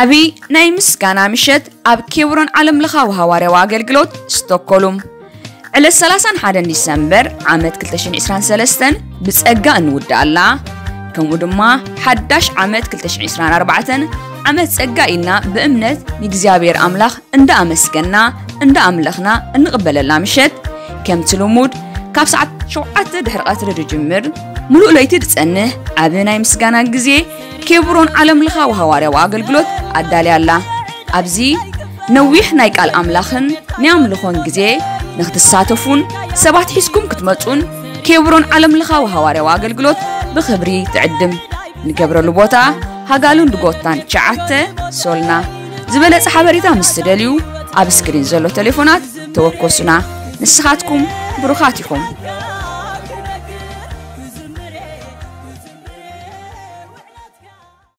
ዓብይ ናይ ምስጋና ምሸት ኣብ ኬብሮን ዓለምለኻዊ ሃዋርያዊ ኣገልግሎት ስቶክሆልም ዕለት 31 ዲሰምበር ዓመት 2023 ብፀጋ እንውዳእላ ከምኡ ድማ ሓዳሽ ዓመት 2024 ዓመት ፀጋ ኢልና ብእምነት ንእግዚኣብሔር ኣምላኽ እንዳኣመስገና እንዳኣምለኽና እንቕበለላ ምሸት። ከምቲ ልሙድ ካብ ሰዓት 7 ድሕሪ ቀትሪ ድጅምር ሙሉእ ለይቲ ድፀንሕ ዓብ ናይ ምስጋና ግዜ ኬብሮን ዓለም ሃዋርያዊ ኣገልግሎት ኣዳልያላ ኣብዚ ነዊሕ ናይ ቃል ኣምላኽን ናይ ኣምልኾን ግዜ ንኽትሳተፉን ሰባት ሒዝኩም ክትመፁን ኬብሮን ዓለም ለኻዊ ሃዋርያዊ ኣገልግሎት ብክብሪ ትዕድም ንገብረሉ ቦታ ሃጋሉን ድጎታን ሸዓተ ሶልና ዝበለፀ ሓበሬታ ምስ ትደልዩ ኣብ ስክሪን ዘሎ ቴሌፎናት ተወከሱና ንስኻትኩም ብሩኻት ኢኹም